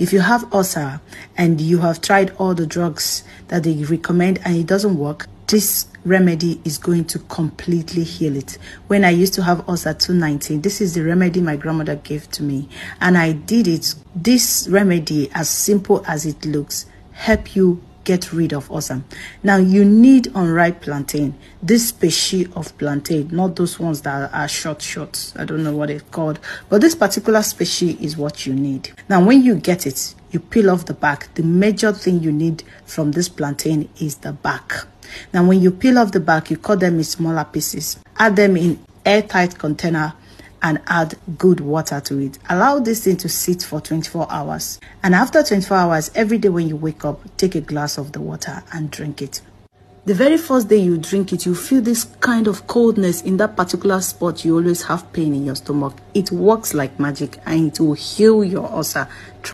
If you have ulcer and you have tried all the drugs that they recommend and it doesn't work, this remedy is going to completely heal it. When I used to have ulcer 219, this is the remedy my grandmother gave to me and I did it. This remedy, as simple as it looks, help you get rid of ulcer. Now you need unripe plantain. This species of plantain, not those ones that are short short. I don't know what it's called, but this particular species is what you need. Now when you get it, you peel off the back. The major thing you need from this plantain is the back. Now when you peel off the back, you cut them in smaller pieces. Add them in airtight container and add good water to it. Allow this thing to sit for 24 hours. And after 24 hours, every day when you wake up, take a glass of the water and drink it. The very first day you drink it, you feel this kind of coldness in that particular spot. You always have pain in your stomach. It works like magic and it will heal your ulcer.